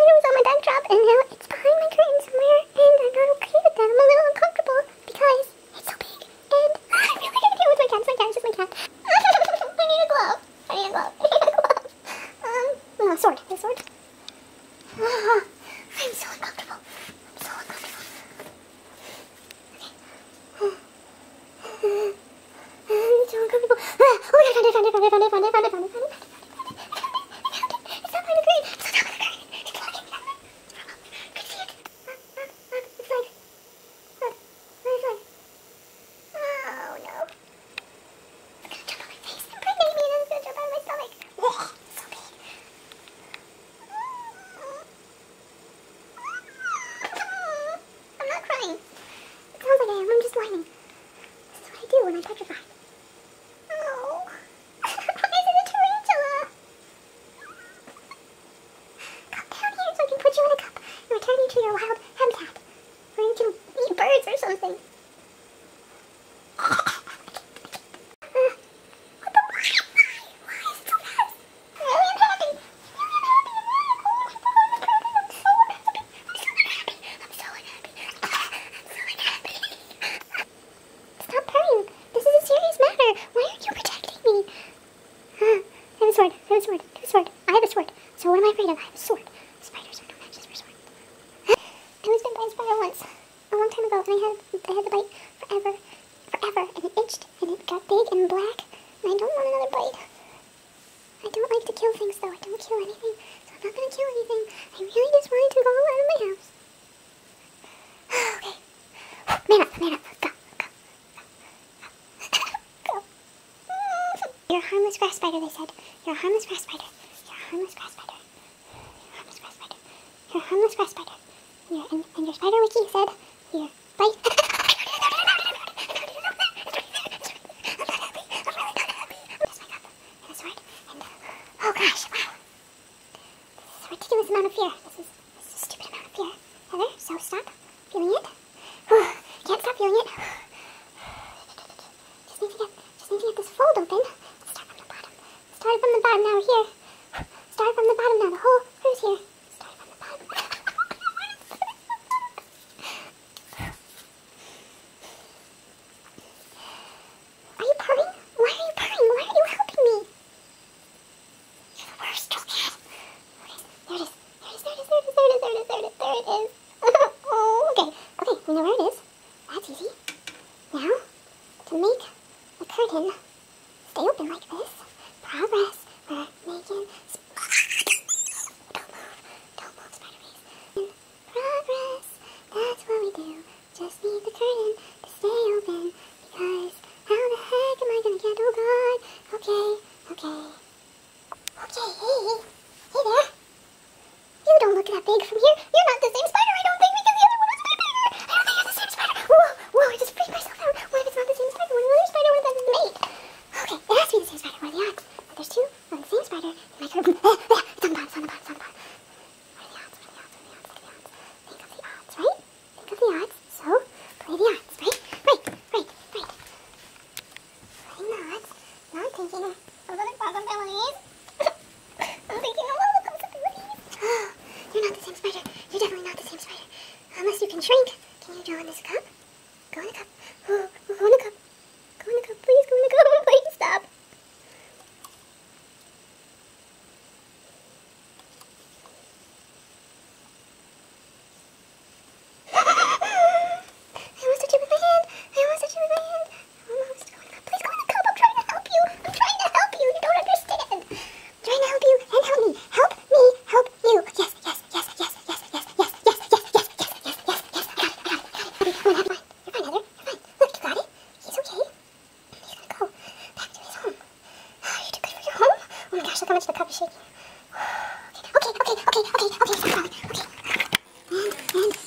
was on my backdrop, and now it's behind 在这个。A sword. I have a sword. I have a sword. I have a sword. So what am I afraid of? I have a sword. Spiders are no matches for. I was bitten by a spider once, a long time ago, and I had I had the bite forever, forever, and it itched, and it got big and black, and I don't want another bite. I don't like to kill things, though. I don't kill anything, so I'm not gonna kill anything. I really just wanted to go out of my house. okay. Man up, man up. Go, go, go. go. You're a harmless grass spider, they said. You're a harmless grass spider. You're a harmless grass spider. You're a harmless grass spider. You're a harmless grass spider. You're, and, and your spider wiki said, your bite. And oh gosh, wow. This is a ridiculous amount of fear. This is, this is a stupid amount of fear. Heather, so stop feeling it. Whew, Can't stop feeling it. Just need to get, just need to get this fold open. Start from the bottom now, here. Start from the bottom now, the whole crew's here. Start from the bottom. are you purring? Why are you purring? Why are you helping me? You're the worst, okay? There it is. There it is, there it is, there it is, there it is, there it is, there it is. There it is. Oh, okay, okay, we know where it is. That's easy. Now, to make the curtain stay open like this, making. Don't move. Don't move. Progress. That's what we do. Just need the curtain to stay open because how the heck am I gonna get? Oh. Okay. Okay. Okay. Hey. Hey there. You don't look that big from here. You're not the same spider, spider. Like, the cup is shaking. Okay, okay, okay, okay, okay. Okay. And, and